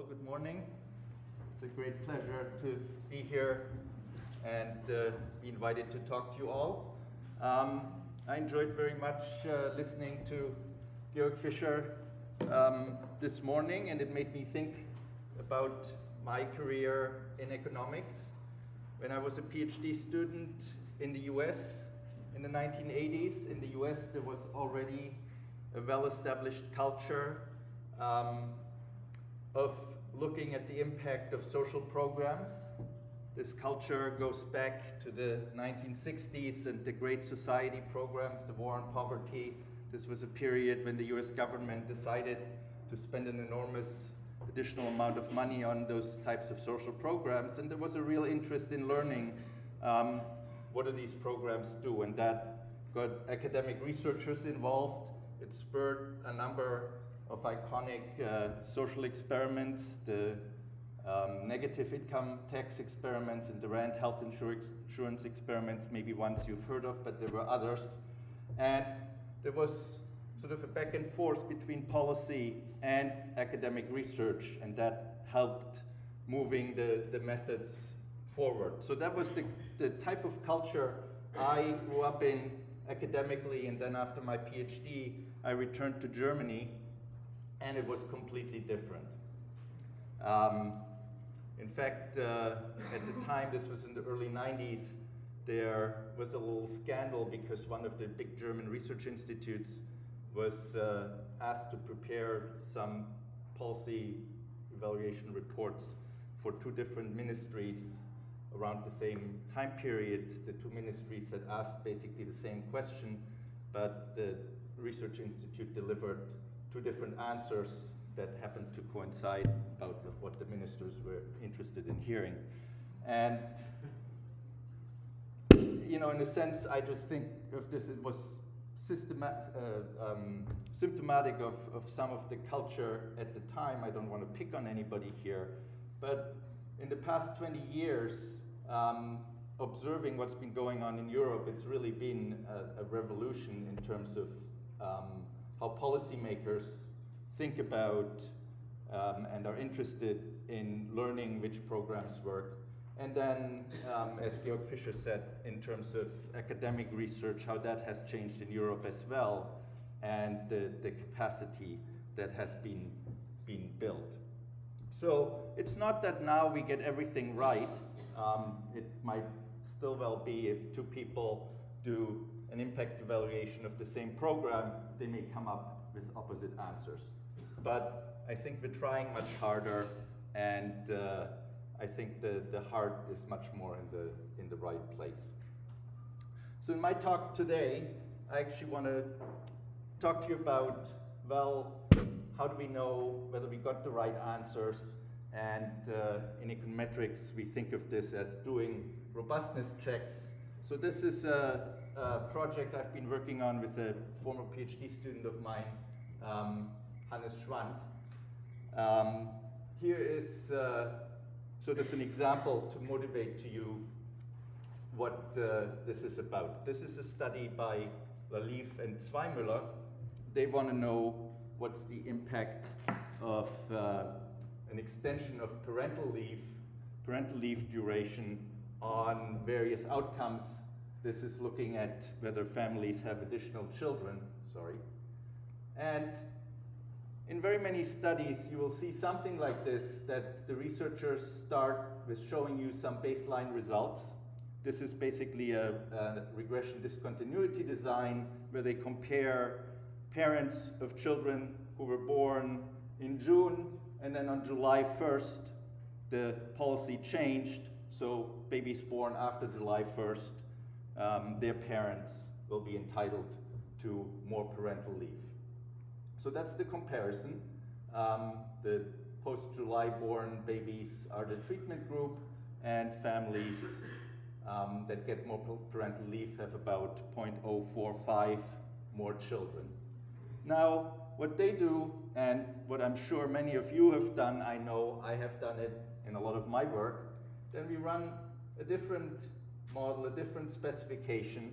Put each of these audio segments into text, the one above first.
Hello, good morning. It's a great pleasure to be here and uh, be invited to talk to you all. Um, I enjoyed very much uh, listening to Georg Fischer um, this morning, and it made me think about my career in economics. When I was a PhD student in the US in the 1980s, in the US there was already a well-established culture um, of looking at the impact of social programs. This culture goes back to the 1960s and the Great Society programs, the war on poverty. This was a period when the US government decided to spend an enormous additional amount of money on those types of social programs. And there was a real interest in learning um, what do these programs do. And that got academic researchers involved. It spurred a number of iconic uh, social experiments, the um, negative income tax experiments and the Rand health insurance experiments, maybe ones you've heard of, but there were others. And there was sort of a back and forth between policy and academic research, and that helped moving the, the methods forward. So that was the, the type of culture I grew up in academically, and then after my PhD, I returned to Germany and it was completely different. Um, in fact, uh, at the time, this was in the early 90s, there was a little scandal because one of the big German research institutes was uh, asked to prepare some policy evaluation reports for two different ministries around the same time period. The two ministries had asked basically the same question, but the research institute delivered two different answers that happened to coincide about the, what the ministers were interested in hearing. And, you know, in a sense, I just think of this, it was uh, um, symptomatic of, of some of the culture at the time. I don't want to pick on anybody here, but in the past 20 years, um, observing what's been going on in Europe, it's really been a, a revolution in terms of um, how policymakers think about um, and are interested in learning which programs work. And then, um, as Georg Fischer said, in terms of academic research, how that has changed in Europe as well, and the, the capacity that has been, been built. So it's not that now we get everything right. Um, it might still well be if two people do an impact evaluation of the same program, they may come up with opposite answers. But I think we're trying much harder, and uh, I think the, the heart is much more in the, in the right place. So in my talk today, I actually want to talk to you about, well, how do we know whether we got the right answers? And uh, in econometrics, we think of this as doing robustness checks. So this is a, a project I've been working on with a former PhD student of mine, um, Hannes Schwandt. Um, here is uh, sort of an example to motivate to you what uh, this is about. This is a study by Lalive and Zweimüller. They want to know what's the impact of uh, an extension of parental leave, parental leave duration on various outcomes this is looking at whether families have additional children, sorry. And in very many studies, you will see something like this, that the researchers start with showing you some baseline results. This is basically a, a regression discontinuity design where they compare parents of children who were born in June, and then on July 1st, the policy changed, so babies born after July 1st um, their parents will be entitled to more parental leave. So that's the comparison. Um, the post-July born babies are the treatment group and families um, that get more parental leave have about 0.045 more children. Now, what they do, and what I'm sure many of you have done, I know I have done it in a lot of my work, then we run a different model a different specification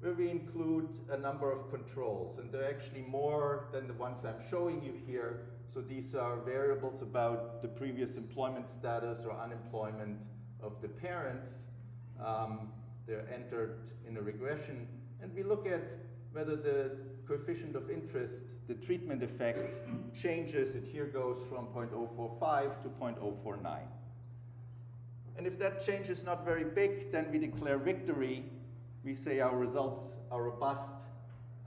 where we include a number of controls. And they're actually more than the ones I'm showing you here. So these are variables about the previous employment status or unemployment of the parents. Um, they're entered in a regression, and we look at whether the coefficient of interest, the treatment effect, changes. It here goes from 0.045 to 0.049. And if that change is not very big, then we declare victory. We say our results are robust,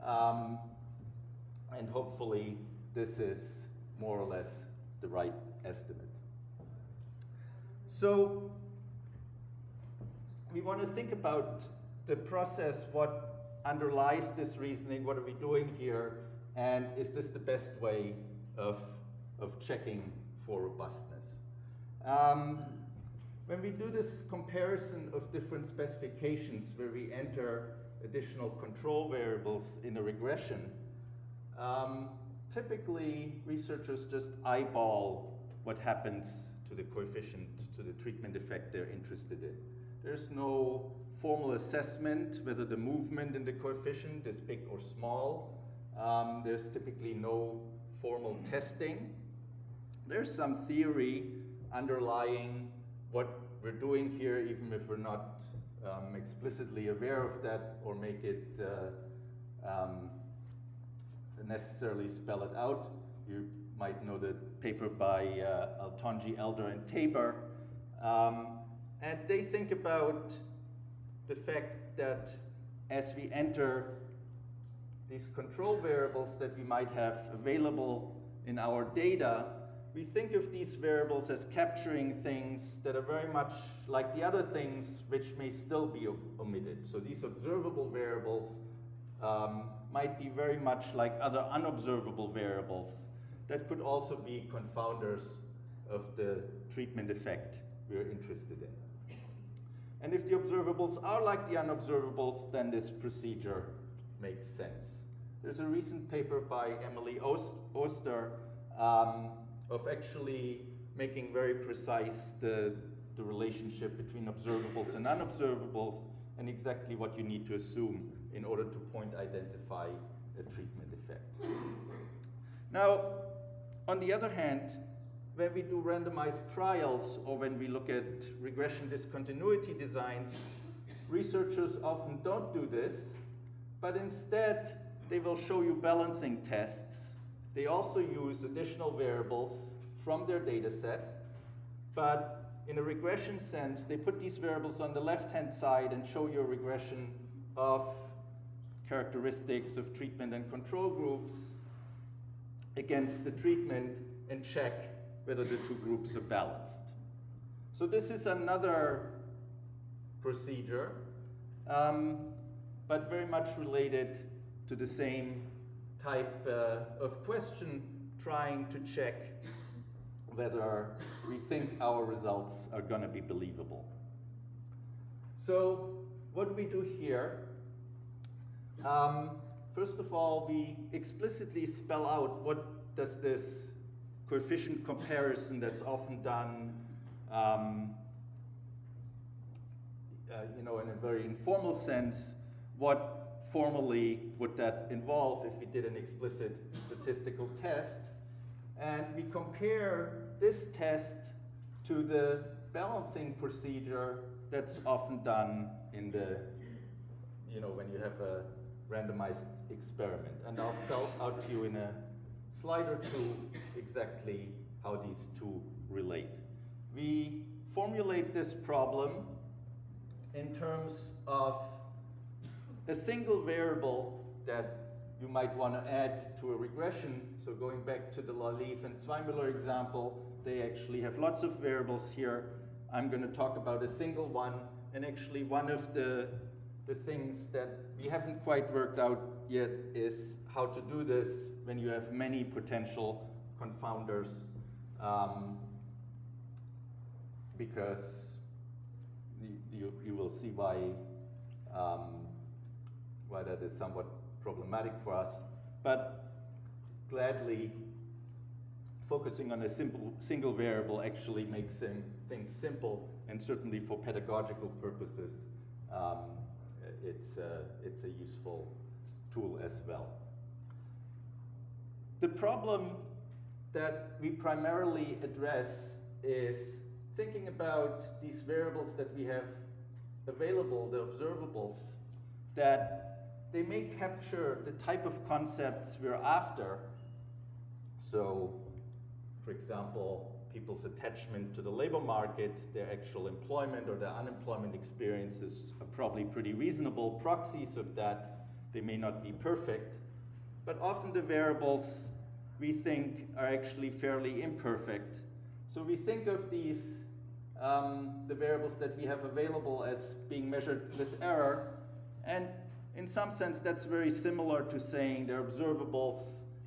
um, and hopefully this is more or less the right estimate. So we want to think about the process, what underlies this reasoning, what are we doing here, and is this the best way of, of checking for robustness? Um, when we do this comparison of different specifications where we enter additional control variables in a regression, um, typically researchers just eyeball what happens to the coefficient, to the treatment effect they're interested in. There's no formal assessment whether the movement in the coefficient is big or small. Um, there's typically no formal testing. There's some theory underlying what we're doing here, even if we're not um, explicitly aware of that or make it uh, um, necessarily spell it out. You might know the paper by uh, Altonji, Elder, and Taber. Um, and they think about the fact that as we enter these control variables that we might have available in our data, we think of these variables as capturing things that are very much like the other things which may still be omitted. So these observable variables um, might be very much like other unobservable variables that could also be confounders of the treatment effect we're interested in. And if the observables are like the unobservables, then this procedure makes sense. There's a recent paper by Emily Oster um, of actually making very precise the, the relationship between observables and unobservables and exactly what you need to assume in order to point identify a treatment effect. Now, on the other hand, when we do randomized trials or when we look at regression discontinuity designs, researchers often don't do this, but instead they will show you balancing tests. They also use additional variables from their data set, but in a regression sense, they put these variables on the left-hand side and show you a regression of characteristics of treatment and control groups against the treatment and check whether the two groups are balanced. So this is another procedure, um, but very much related to the same type uh, of question, trying to check whether we think our results are going to be believable. So what do we do here? Um, first of all, we explicitly spell out what does this coefficient comparison that's often done um, uh, you know, in a very informal sense, what formally would that involve if we did an explicit statistical test? And we compare this test to the balancing procedure that's often done in the, you know, when you have a randomized experiment. And I'll spell out to you in a slide or two exactly how these two relate. We formulate this problem in terms of a single variable that you might want to add to a regression. So going back to the Lalive and Zweimüller example, they actually have lots of variables here. I'm going to talk about a single one, and actually one of the, the things that we haven't quite worked out yet is how to do this when you have many potential confounders um, because you, you, you, will see why, um, why that is somewhat problematic for us. But gladly, focusing on a simple single variable actually makes things simple, and certainly for pedagogical purposes, um, it's, a, it's a useful tool as well. The problem that we primarily address is thinking about these variables that we have available, the observables, that they may capture the type of concepts we're after. So, for example, people's attachment to the labor market, their actual employment or their unemployment experiences are probably pretty reasonable proxies of that. They may not be perfect, but often the variables we think are actually fairly imperfect. So we think of these, um, the variables that we have available as being measured with error, and in some sense that's very similar to saying they're observables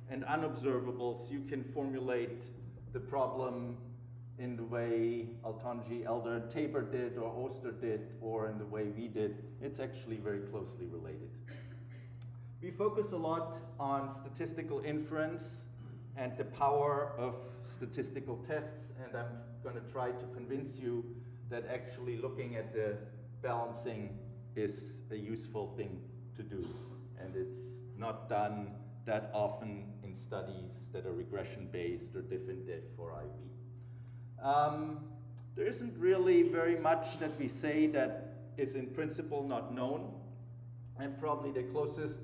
and unobservables. You can formulate the problem in the way Altonji, Elder, and Taber did, or Oster did, or in the way we did. It's actually very closely related. We focus a lot on statistical inference and the power of statistical tests, and I'm going to try to convince you that actually looking at the balancing is a useful thing to do, and it's not done that often in studies that are regression-based or diff-in-diff or IV. Um, there isn't really very much that we say that is in principle not known, and probably the closest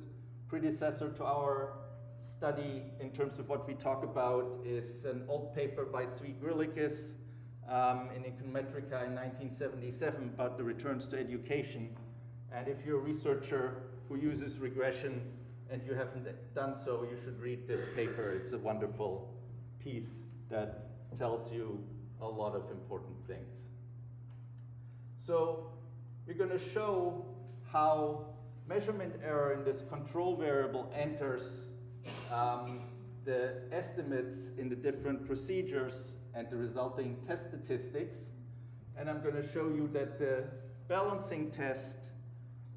predecessor to our study in terms of what we talk about is an old paper by Griliches um, in Econometrica in 1977 about the returns to education. And if you're a researcher who uses regression and you haven't done so, you should read this paper. It's a wonderful piece that tells you a lot of important things. So we're going to show how measurement error in this control variable enters um, the estimates in the different procedures and the resulting test statistics. And I'm going to show you that the balancing test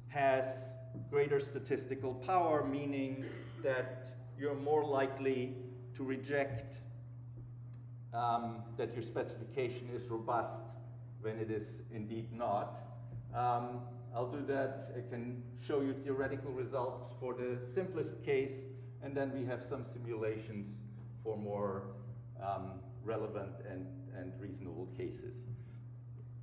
has greater statistical power, meaning that you're more likely to reject um, that your specification is robust when it is indeed not. Um, I'll do that. I can show you theoretical results for the simplest case, and then we have some simulations for more um, relevant and, and reasonable cases.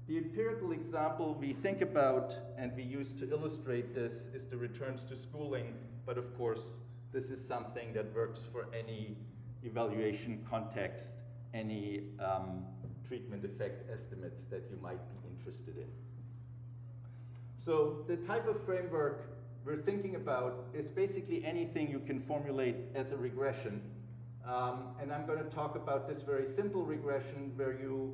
The empirical example we think about and we use to illustrate this is the returns to schooling, but of course, this is something that works for any evaluation context, any um, treatment effect estimates that you might be interested in. So the type of framework we're thinking about is basically anything you can formulate as a regression. Um, and I'm going to talk about this very simple regression where you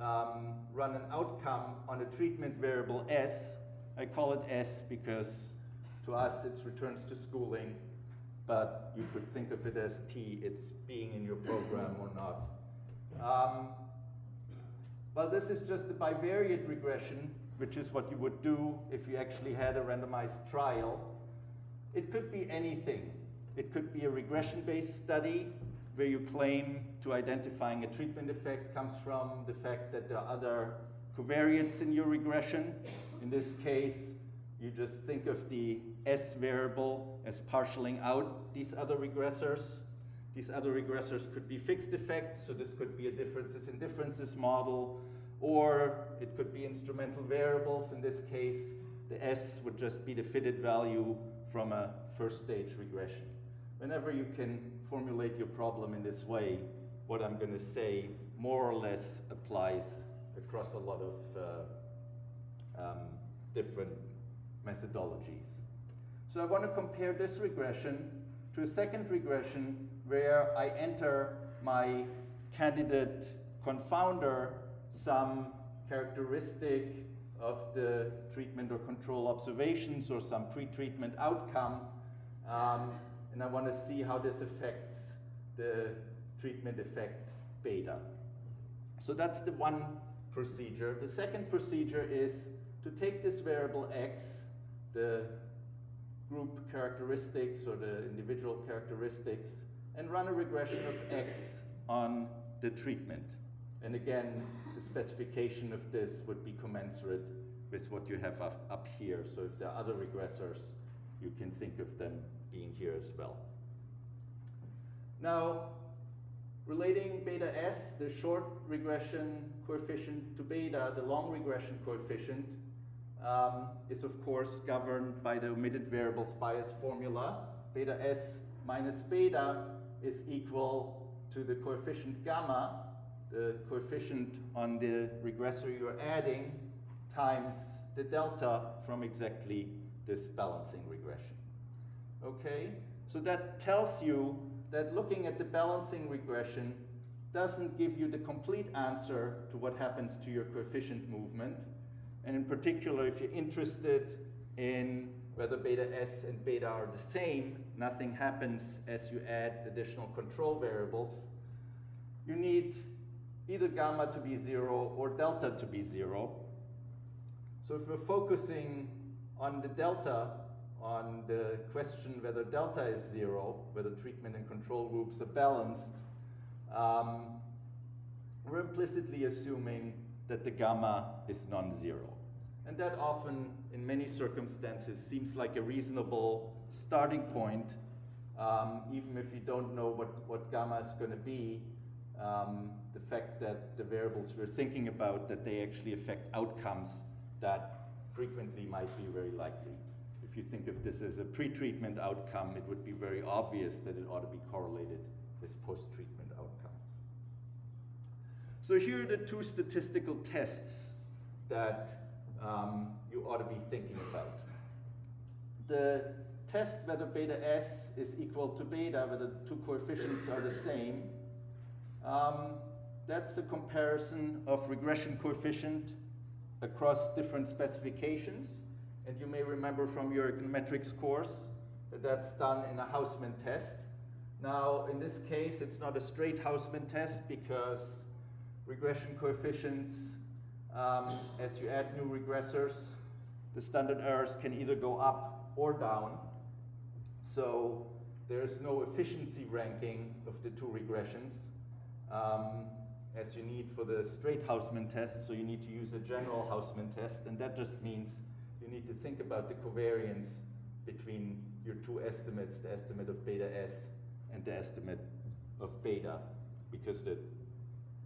um, run an outcome on a treatment variable S. I call it S because to us it's returns to schooling, but you could think of it as T, it's being in your program or not. Um, well, this is just a bivariate regression, which is what you would do if you actually had a randomized trial. It could be anything. It could be a regression-based study where you claim to identifying a treatment effect comes from the fact that there are other covariates in your regression. In this case, you just think of the S variable as partialing out these other regressors. These other regressors could be fixed effects, so this could be a differences in differences model, or it could be instrumental variables. In this case, the S would just be the fitted value from a first stage regression. Whenever you can formulate your problem in this way, what I'm going to say more or less applies across a lot of uh, um, different methodologies. So I want to compare this regression to a second regression where I enter my candidate confounder some characteristic of the treatment or control observations or some pre-treatment outcome. Um, and I want to see how this affects the treatment effect beta. So that's the one procedure. The second procedure is to take this variable x, the group characteristics or the individual characteristics, and run a regression of x on the treatment. And again, the specification of this would be commensurate with what you have up, up here. So if there are other regressors, you can think of them being here as well. Now, Relating beta s, the short regression coefficient to beta, the long regression coefficient, um, is of course governed by the omitted variables bias formula. Beta s minus beta is equal to the coefficient gamma, the coefficient on the regressor you're adding, times the delta from exactly this balancing regression. Okay, so that tells you that looking at the balancing regression doesn't give you the complete answer to what happens to your coefficient movement. And in particular, if you're interested in whether beta s and beta are the same, nothing happens as you add additional control variables. You need either gamma to be zero or delta to be zero. So if we're focusing on the delta, on the question whether delta is zero, whether treatment and control groups are balanced, um, we're implicitly assuming that the gamma is non-zero. And that often, in many circumstances, seems like a reasonable starting point, um, even if you don't know what, what gamma is going to be. Um, the fact that the variables we're thinking about, that they actually affect outcomes that frequently might be very likely if you think of this as a pre-treatment outcome, it would be very obvious that it ought to be correlated with post-treatment outcomes. So here are the two statistical tests that um, you ought to be thinking about. The test whether beta s is equal to beta, whether the two coefficients are the same, um, that's a comparison of regression coefficient across different specifications. And you may remember from your econometrics course that that's done in a Hausman test. Now, in this case, it's not a straight Hausman test because regression coefficients, um, as you add new regressors, the standard errors can either go up or down. So there's no efficiency ranking of the two regressions um, as you need for the straight Hausman test. So you need to use a general Hausman test, and that just means you need to think about the covariance between your two estimates, the estimate of beta s and the estimate of beta, because they're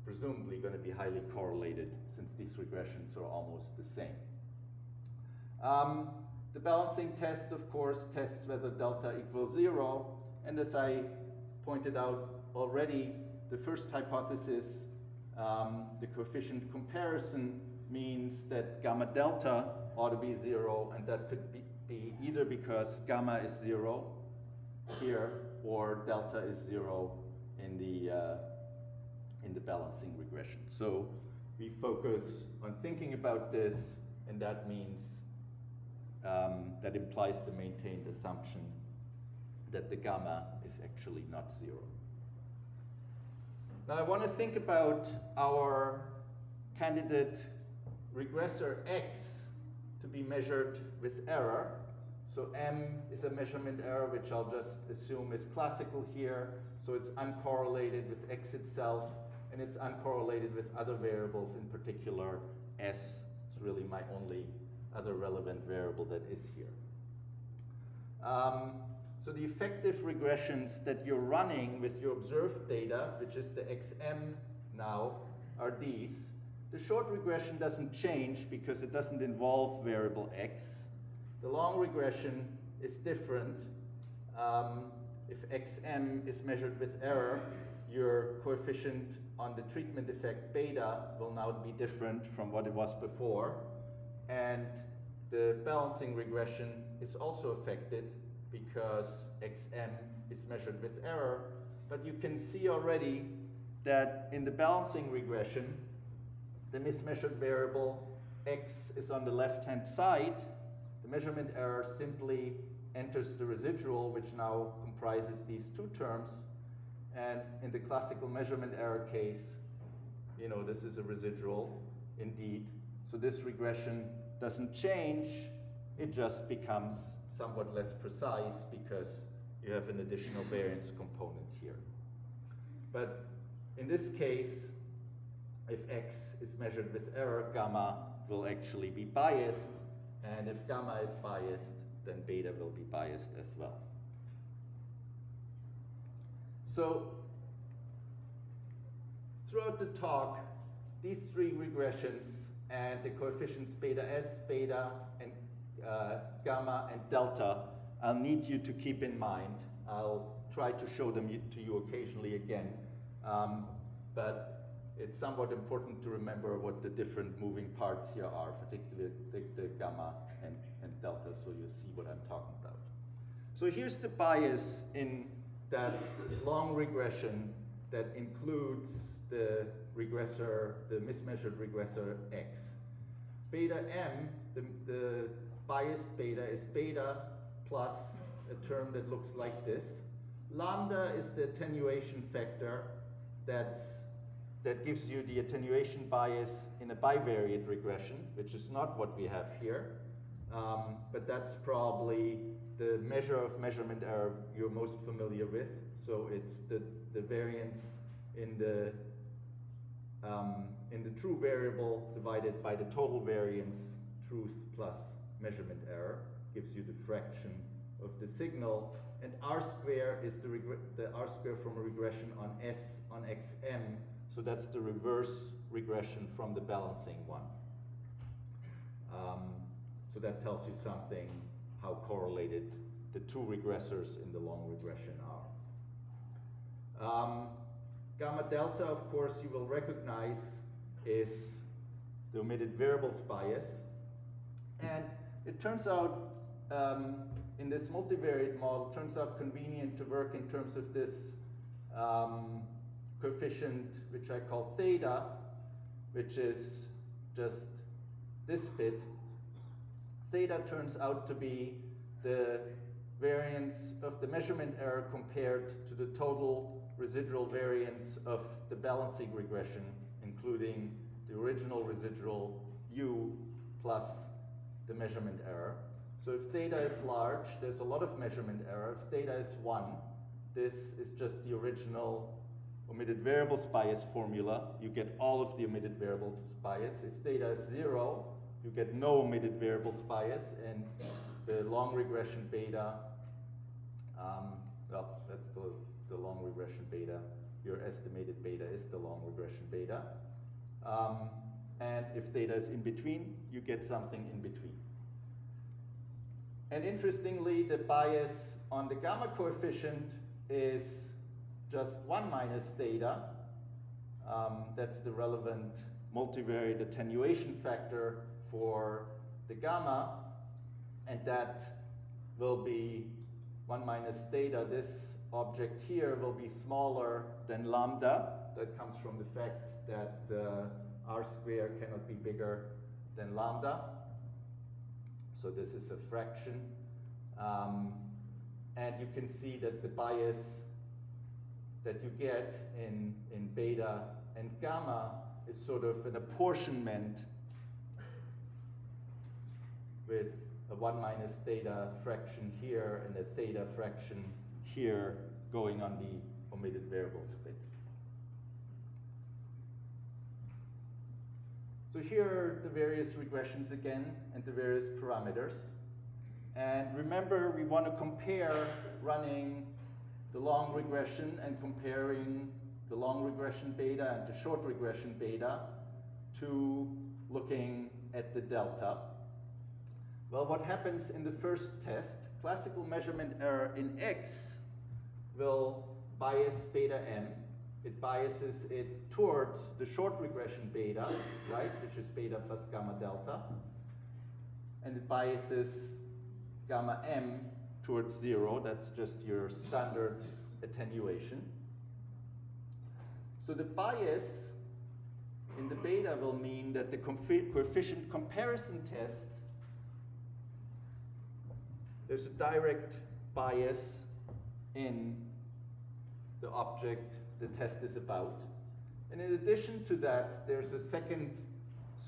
presumably going to be highly correlated since these regressions are almost the same. Um, the balancing test, of course, tests whether delta equals zero, and as I pointed out already, the first hypothesis, um, the coefficient comparison, means that gamma delta ought to be zero, and that could be, be either because gamma is zero here or delta is zero in the, uh, in the balancing regression. So we focus on thinking about this, and that means um, that implies the maintained assumption that the gamma is actually not zero. Now I want to think about our candidate regressor x to be measured with error. So m is a measurement error, which I'll just assume is classical here. So it's uncorrelated with x itself, and it's uncorrelated with other variables, in particular s is really my only other relevant variable that is here. Um, so the effective regressions that you're running with your observed data, which is the xm now, are these. The short regression doesn't change because it doesn't involve variable x. The long regression is different. Um, if xm is measured with error, your coefficient on the treatment effect beta will now be different from what it was before. And the balancing regression is also affected because xm is measured with error. But you can see already that in the balancing regression, the mismeasured variable x is on the left-hand side. The measurement error simply enters the residual, which now comprises these two terms. And in the classical measurement error case, you know, this is a residual indeed. So this regression doesn't change, it just becomes somewhat less precise because you have an additional variance component here. But in this case, if x is measured with error, gamma will actually be biased. And if gamma is biased, then beta will be biased as well. So throughout the talk, these three regressions and the coefficients beta s, beta, and uh, gamma, and delta, I'll need you to keep in mind. I'll try to show them to you occasionally again. Um, but it's somewhat important to remember what the different moving parts here are, particularly the, the gamma and, and delta, so you see what I'm talking about. So here's the bias in that long regression that includes the regressor, the mismeasured regressor x. Beta m, the, the bias beta is beta plus a term that looks like this. Lambda is the attenuation factor that's, that gives you the attenuation bias in a bivariate regression, which is not what we have here. Um, but that's probably the measure of measurement error you're most familiar with. So it's the, the variance in the um, in the true variable divided by the total variance, truth plus measurement error, gives you the fraction of the signal. And R square is the, the R square from a regression on S on XM. So that's the reverse regression from the balancing one. Um, so that tells you something how correlated the two regressors in the long regression are. Um, Gamma delta, of course, you will recognize is the omitted variables bias. And it turns out um, in this multivariate model, turns out convenient to work in terms of this um, coefficient, which I call theta, which is just this bit. Theta turns out to be the variance of the measurement error compared to the total residual variance of the balancing regression, including the original residual u plus the measurement error. So if theta is large, there's a lot of measurement error. If theta is 1, this is just the original omitted variables bias formula. You get all of the omitted variables bias. If theta is 0, you get no omitted variables bias, and the long regression beta, um, well, that's the the long regression beta. Your estimated beta is the long regression beta. Um, and if theta is in between, you get something in between. And interestingly, the bias on the gamma coefficient is just 1 minus theta. Um, that's the relevant multivariate attenuation factor for the gamma. And that will be 1 minus theta. This object here will be smaller than lambda. That comes from the fact that uh, r squared cannot be bigger than lambda. So this is a fraction. Um, and you can see that the bias that you get in, in beta and gamma is sort of an apportionment with a 1 minus theta fraction here and a theta fraction here going on the omitted variable split. So here are the various regressions again and the various parameters. And remember, we want to compare running the long regression and comparing the long regression beta and the short regression beta to looking at the delta. Well, what happens in the first test, classical measurement error in X will bias beta m. It biases it towards the short regression beta, right, which is beta plus gamma delta. And it biases gamma m towards zero. That's just your standard attenuation. So the bias in the beta will mean that the coefficient comparison test, there's a direct bias in the object the test is about. And in addition to that, there's a second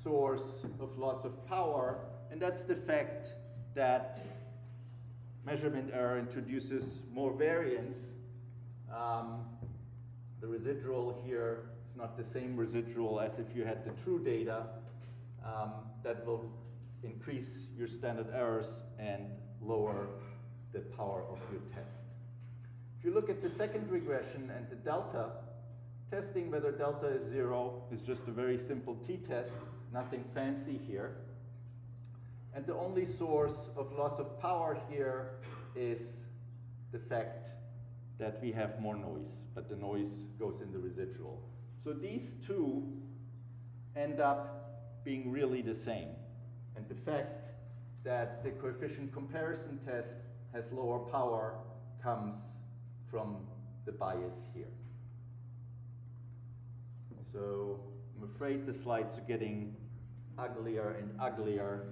source of loss of power, and that's the fact that measurement error introduces more variance. Um, the residual here is not the same residual as if you had the true data. Um, that will increase your standard errors and lower the power of your test. If you look at the second regression and the delta, testing whether delta is zero is just a very simple t-test, nothing fancy here. And the only source of loss of power here is the fact that we have more noise, but the noise goes in the residual. So these two end up being really the same. And the fact that the coefficient comparison test has lower power comes from the bias here. So I'm afraid the slides are getting uglier and uglier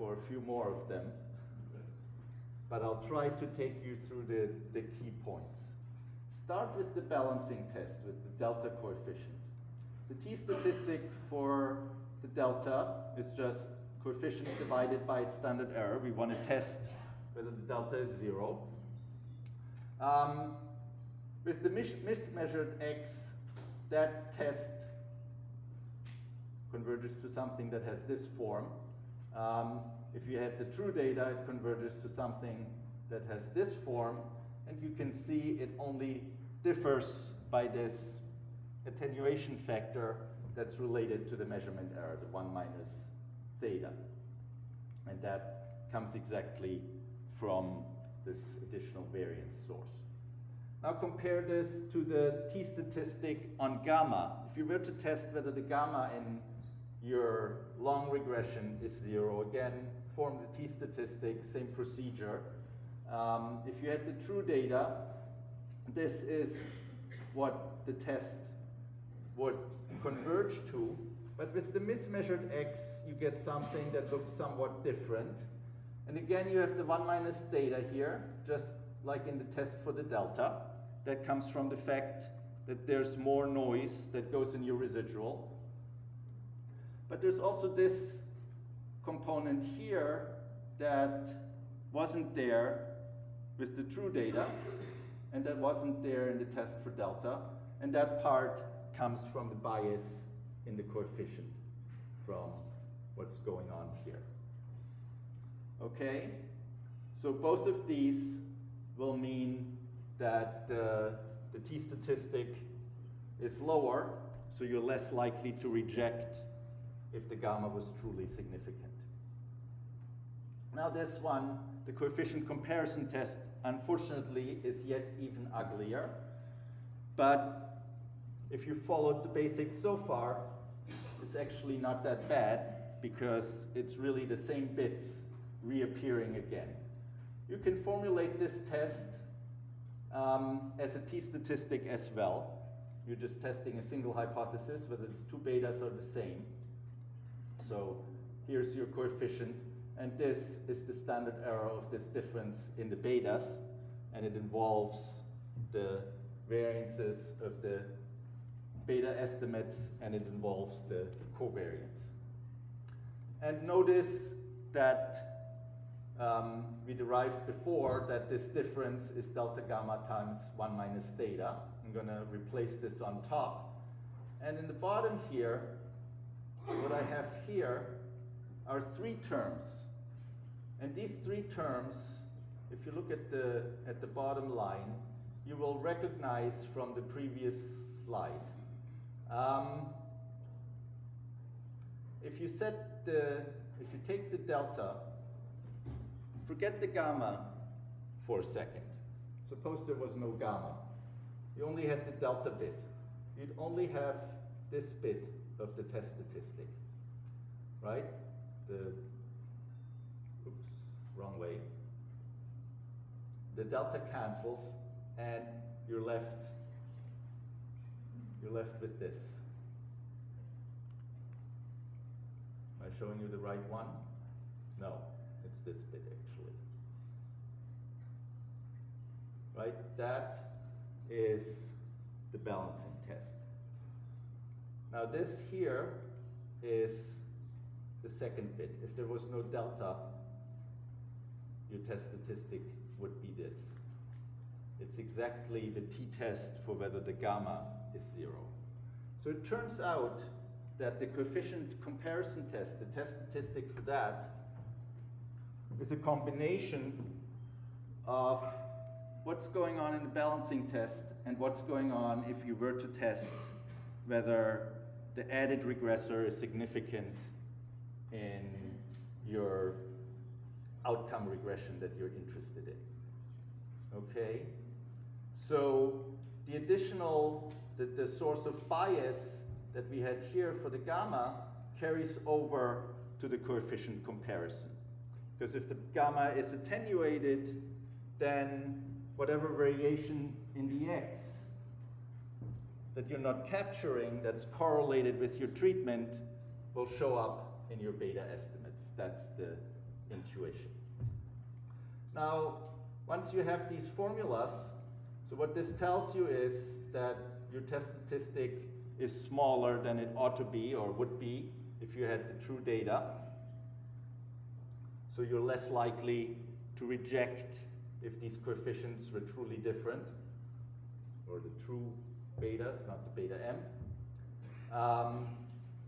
for a few more of them. But I'll try to take you through the, the key points. Start with the balancing test with the delta coefficient. The t statistic for the delta is just coefficient divided by its standard error. We want to test whether the delta is zero. Um, with the mismeasured x, that test converges to something that has this form. Um, if you had the true data, it converges to something that has this form, and you can see it only differs by this attenuation factor that's related to the measurement error, the 1 minus theta. And that comes exactly from this additional variance source. Now compare this to the t-statistic on gamma. If you were to test whether the gamma in your long regression is zero, again, form the t-statistic, same procedure. Um, if you had the true data, this is what the test would converge to. But with the mismeasured x, you get something that looks somewhat different. And again, you have the 1 minus theta here, just like in the test for the delta. That comes from the fact that there's more noise that goes in your residual. But there's also this component here that wasn't there with the true data, and that wasn't there in the test for delta. And that part comes from the bias in the coefficient from what's going on here. Okay, so both of these will mean that uh, the t-statistic is lower, so you're less likely to reject if the gamma was truly significant. Now this one, the coefficient comparison test, unfortunately, is yet even uglier. But if you followed the basics so far, it's actually not that bad because it's really the same bits reappearing again. You can formulate this test um, as a t-statistic as well. You're just testing a single hypothesis whether the two betas are the same. So here's your coefficient, and this is the standard error of this difference in the betas, and it involves the variances of the beta estimates, and it involves the covariance. And notice that um, we derived before that this difference is delta gamma times 1 minus theta. I'm going to replace this on top. And in the bottom here, what I have here are three terms. And these three terms, if you look at the, at the bottom line, you will recognize from the previous slide. Um, if you set the, if you take the delta Forget the gamma for a second. Suppose there was no gamma. You only had the delta bit. You'd only have this bit of the test statistic, right? The, oops, wrong way. The delta cancels and you're left, you're left with this. Am I showing you the right one? No, it's this bit actually. right? That is the balancing test. Now this here is the second bit. If there was no delta, your test statistic would be this. It's exactly the t-test for whether the gamma is zero. So it turns out that the coefficient comparison test, the test statistic for that, is a combination of what's going on in the balancing test and what's going on if you were to test whether the added regressor is significant in your outcome regression that you're interested in. Okay? So the additional, the, the source of bias that we had here for the gamma carries over to the coefficient comparison. Because if the gamma is attenuated, then whatever variation in the x that you're not capturing that's correlated with your treatment will show up in your beta estimates. That's the intuition. Now, once you have these formulas, so what this tells you is that your test statistic is smaller than it ought to be or would be if you had the true data. So you're less likely to reject if these coefficients were truly different, or the true betas, not the beta m. Um,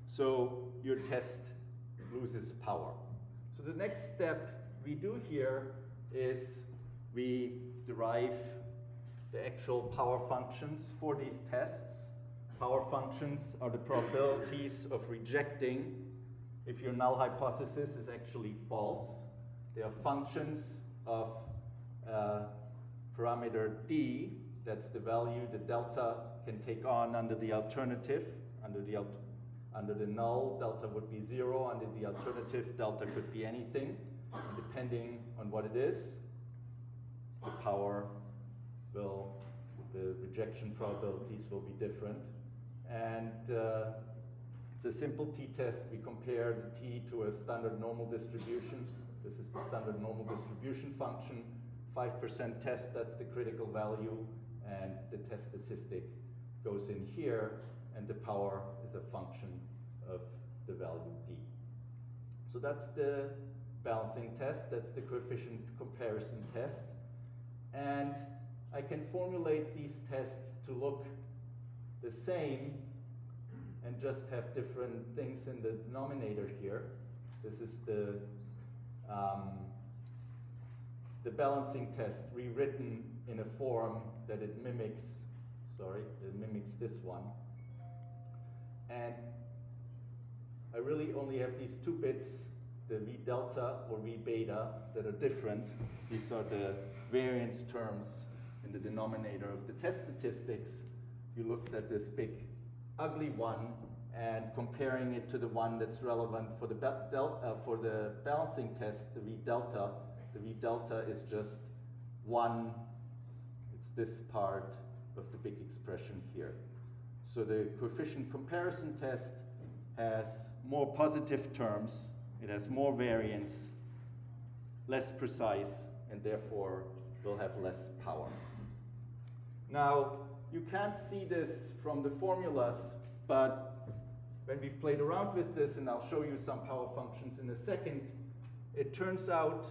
so your test loses power. So the next step we do here is we derive the actual power functions for these tests. Power functions are the probabilities of rejecting if your null hypothesis is actually false. They are functions of uh, parameter d, that's the value the delta can take on under the alternative, under the, under the null, delta would be zero, under the alternative, delta could be anything, and depending on what it is, the power will, the rejection probabilities will be different. And uh, it's a simple t-test. We compare the t to a standard normal distribution. This is the standard normal distribution function. 5% test, that's the critical value, and the test statistic goes in here, and the power is a function of the value d. So that's the balancing test, that's the coefficient comparison test. And I can formulate these tests to look the same and just have different things in the denominator here. This is the um, the balancing test rewritten in a form that it mimics, sorry, it mimics this one. And I really only have these two bits, the V delta or V beta, that are different. These are the variance terms in the denominator of the test statistics. You looked at this big ugly one and comparing it to the one that's relevant for the, uh, for the balancing test, the V delta, the V delta is just one, this part of the big expression here. So the coefficient comparison test has more positive terms, it has more variance, less precise, and therefore will have less power. Now, you can't see this from the formulas, but when we've played around with this, and I'll show you some power functions in a second, it turns out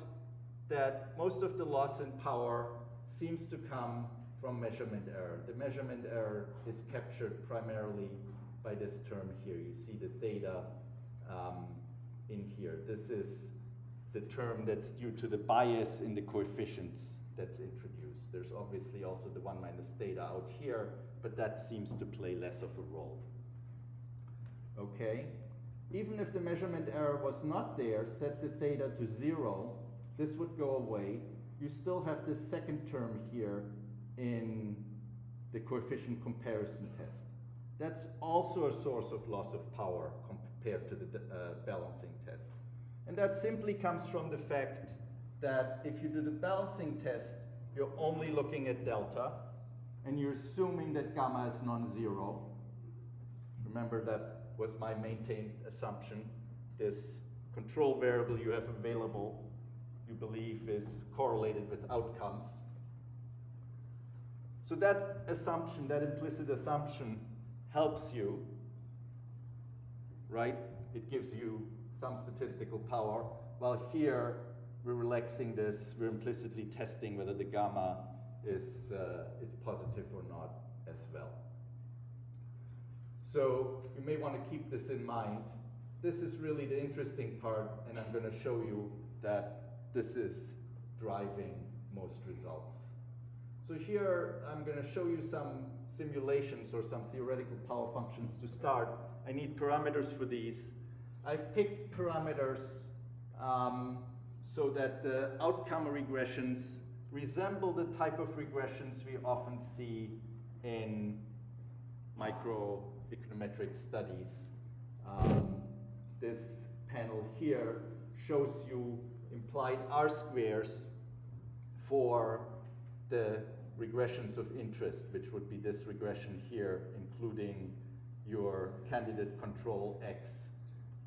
that most of the loss in power seems to come from measurement error. The measurement error is captured primarily by this term here. You see the theta um, in here. This is the term that's due to the bias in the coefficients that's introduced. There's obviously also the 1 minus theta out here, but that seems to play less of a role. Okay? Even if the measurement error was not there, set the theta to zero, this would go away. You still have this second term here in the coefficient comparison test. That's also a source of loss of power compared to the uh, balancing test. And that simply comes from the fact that if you do the balancing test, you're only looking at delta, and you're assuming that gamma is non-zero. Remember that was my maintained assumption. This control variable you have available you believe is correlated with outcomes. So that assumption, that implicit assumption helps you, right? It gives you some statistical power, while here we're relaxing this, we're implicitly testing whether the gamma is, uh, is positive or not as well. So you may want to keep this in mind. This is really the interesting part, and I'm going to show you that this is driving most results. So here I'm going to show you some simulations or some theoretical power functions to start. I need parameters for these. I've picked parameters um, so that the outcome regressions resemble the type of regressions we often see in microeconometric studies. Um, this panel here shows you implied R squares for the regressions of interest, which would be this regression here, including your candidate control X.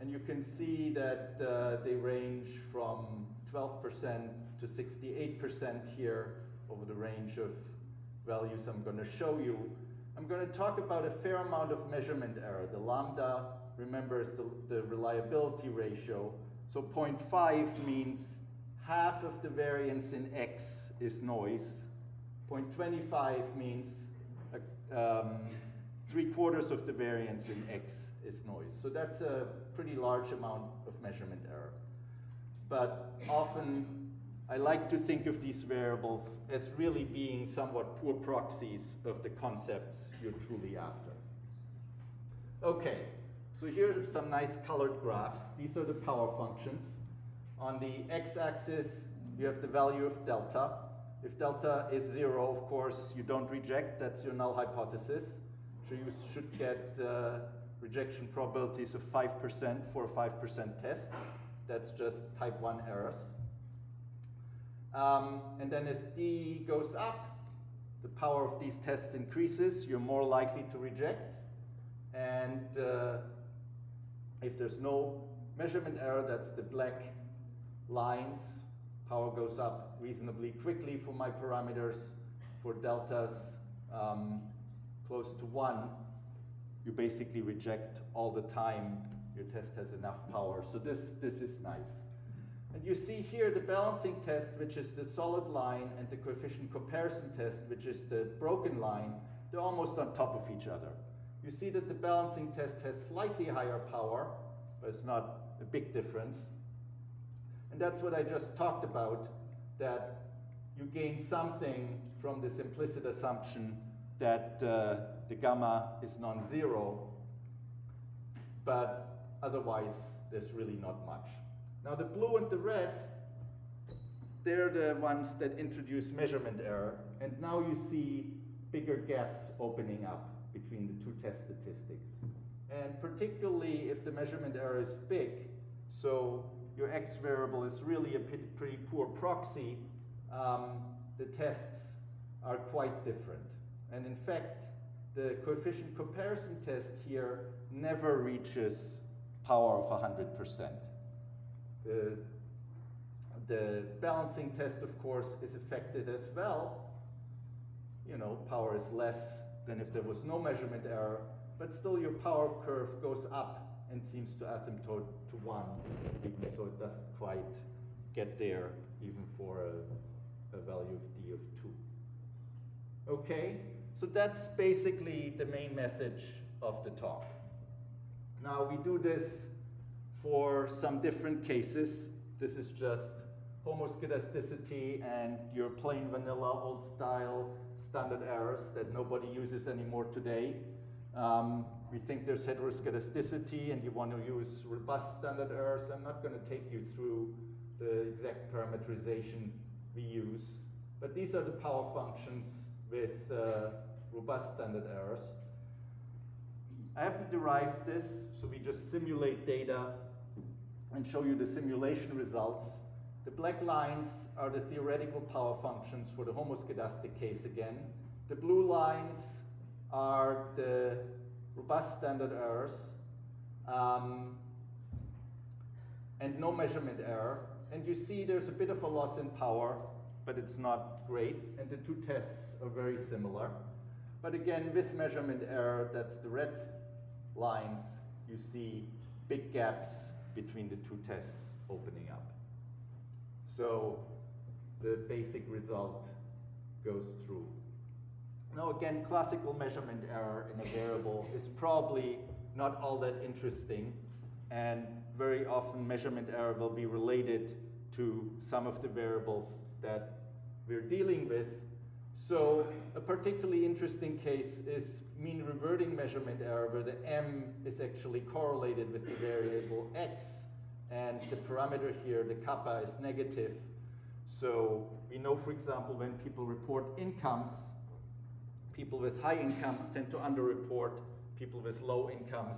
And you can see that uh, they range from 12% to 68% here over the range of values I'm going to show you. I'm going to talk about a fair amount of measurement error. The lambda, remember, is the, the reliability ratio. So 0.5 means half of the variance in X is noise. 0.25 means um, three quarters of the variance in X is noise. So that's a pretty large amount of measurement error. But often I like to think of these variables as really being somewhat poor proxies of the concepts you're truly after. Okay, so here are some nice colored graphs. These are the power functions. On the x-axis, you have the value of delta. If delta is zero, of course, you don't reject. That's your null hypothesis. So you should get uh, rejection probabilities of 5% for a 5% test. That's just type 1 errors. Um, and then as d goes up, the power of these tests increases. You're more likely to reject. And uh, if there's no measurement error, that's the black lines. Power goes up reasonably quickly for my parameters. For deltas um, close to 1, you basically reject all the time your test has enough power. So this, this is nice. And you see here the balancing test, which is the solid line, and the coefficient comparison test, which is the broken line, they're almost on top of each other. You see that the balancing test has slightly higher power, but it's not a big difference. And that's what I just talked about, that you gain something from this implicit assumption that uh, the gamma is non-zero, but otherwise there's really not much. Now the blue and the red, they're the ones that introduce measurement error, and now you see bigger gaps opening up between the two test statistics. And particularly if the measurement error is big, so your x variable is really a pretty poor proxy, um, the tests are quite different. And in fact, the coefficient comparison test here never reaches power of 100%. The, the balancing test, of course, is affected as well. You know, power is less than if there was no measurement error, but still your power of curve goes up and seems to asymptote to 1, so it doesn't quite get there even for a, a value of d of 2. Okay, so that's basically the main message of the talk. Now we do this for some different cases. This is just homoscedasticity and your plain vanilla old style standard errors that nobody uses anymore today. Um, we think there's heteroscedasticity and you want to use robust standard errors. I'm not going to take you through the exact parameterization we use, but these are the power functions with uh, robust standard errors. I haven't derived this, so we just simulate data and show you the simulation results. The black lines are the theoretical power functions for the homoscedastic case again. The blue lines are the robust standard errors um, and no measurement error. And you see there's a bit of a loss in power, but it's not great. And the two tests are very similar. But again, with measurement error, that's the red lines, you see big gaps between the two tests opening up. So the basic result goes through. Now again, classical measurement error in a variable is probably not all that interesting and very often measurement error will be related to some of the variables that we're dealing with. So a particularly interesting case is mean reverting measurement error where the m is actually correlated with the variable x and the parameter here, the kappa, is negative. So we know, for example, when people report incomes, people with high incomes tend to underreport, people with low incomes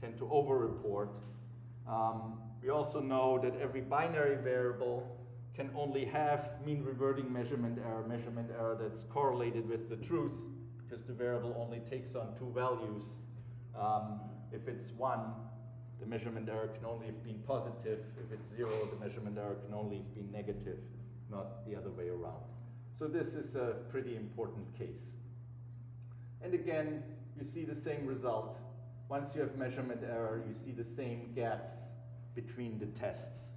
tend to overreport. Um, we also know that every binary variable can only have mean reverting measurement error, measurement error that's correlated with the truth, because the variable only takes on two values. Um, if it's one, the measurement error can only have been positive. If it's zero, the measurement error can only have been negative, not the other way around. So this is a pretty important case. And again, you see the same result. Once you have measurement error, you see the same gaps between the tests.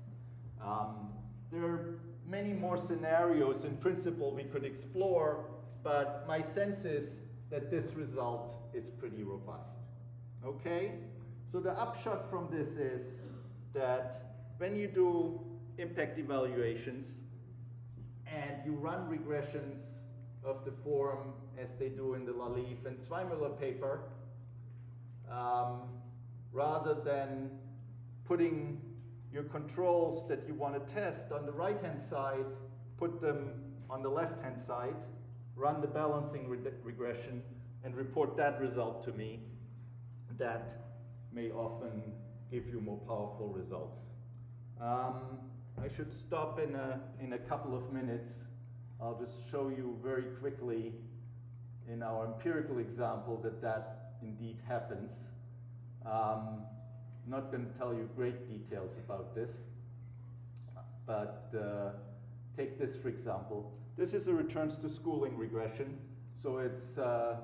Um, there are many more scenarios in principle we could explore, but my sense is that this result is pretty robust. Okay? So the upshot from this is that when you do impact evaluations and you run regressions of the form as they do in the Lalive and Zweimüller paper, um, rather than putting your controls that you want to test on the right-hand side, put them on the left-hand side, run the balancing re regression, and report that result to me. That may often give you more powerful results. Um, I should stop in a, in a couple of minutes. I'll just show you very quickly in our empirical example that that indeed happens. Um, I'm not going to tell you great details about this, but uh, take this for example. This is a returns to schooling regression. So it's uh,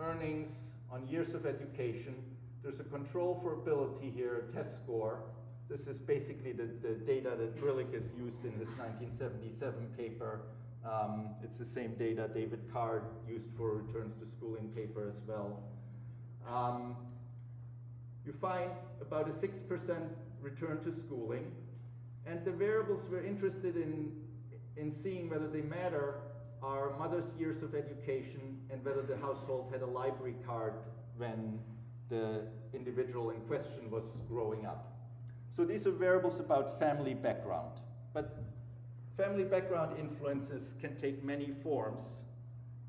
earnings on years of education. There's a control for ability here, a test score. This is basically the, the data that Griliches used in his 1977 paper. Um, it's the same data David Card used for returns to schooling paper as well. Um, you find about a 6% return to schooling. And the variables we're interested in, in seeing whether they matter are mother's years of education and whether the household had a library card when the individual in question was growing up. So these are variables about family background. But family background influences can take many forms.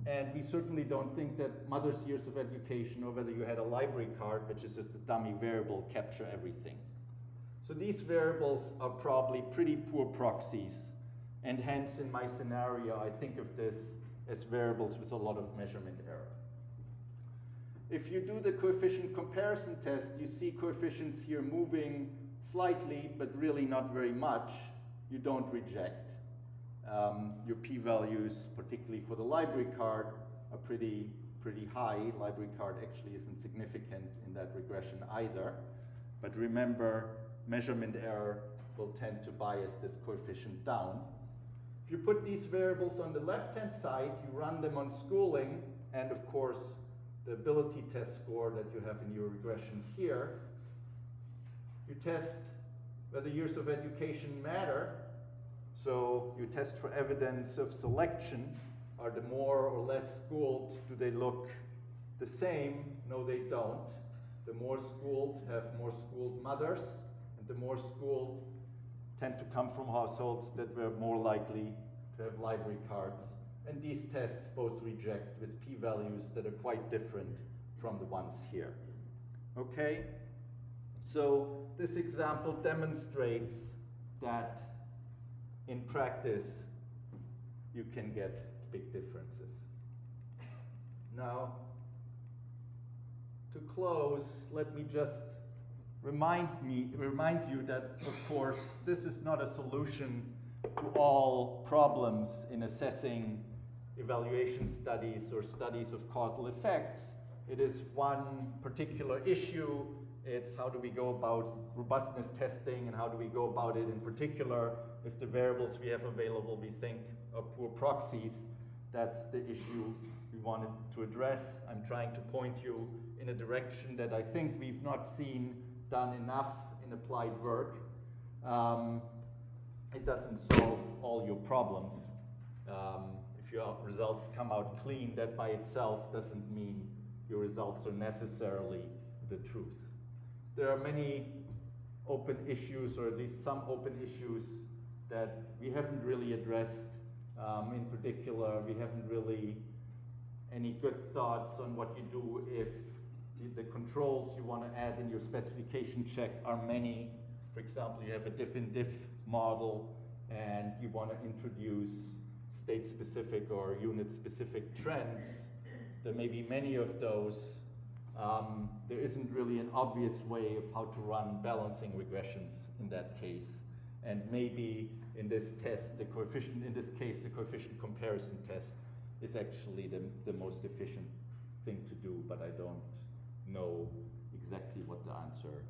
And we certainly don't think that mother's years of education or whether you had a library card, which is just a dummy variable, capture everything. So these variables are probably pretty poor proxies. And hence, in my scenario, I think of this as variables with a lot of measurement error. If you do the coefficient comparison test, you see coefficients here moving slightly, but really not very much. You don't reject. Um, your p-values, particularly for the library card, are pretty, pretty high. Library card actually isn't significant in that regression either. But remember, measurement error will tend to bias this coefficient down. If you put these variables on the left-hand side, you run them on schooling, and of course, the ability test score that you have in your regression here. You test whether years of education matter, so you test for evidence of selection. Are the more or less schooled, do they look the same? No, they don't. The more schooled have more schooled mothers, and the more schooled tend to come from households that were more likely to have library cards. And these tests both reject with p-values that are quite different from the ones here. Okay? So this example demonstrates that in practice, you can get big differences. Now, to close, let me just remind me, remind you that, of course, this is not a solution to all problems in assessing evaluation studies or studies of causal effects. It is one particular issue. It's how do we go about robustness testing and how do we go about it in particular if the variables we have available we think are poor proxies, that's the issue we wanted to address. I'm trying to point you in a direction that I think we've not seen done enough in applied work. Um, it doesn't solve all your problems. Um, if your results come out clean, that by itself doesn't mean your results are necessarily the truth. There are many open issues, or at least some open issues, that we haven't really addressed. Um, in particular, we haven't really any good thoughts on what you do if the, controls you want to add in your specification check are many. For example, you have a diff in diff model and you want to introduce state-specific or unit-specific trends. There may be many of those. Um, there isn't really an obvious way of how to run balancing regressions in that case. And maybe in this test, the coefficient, in this case, the coefficient comparison test is actually the, the most efficient thing to do, but I don't know exactly what the answer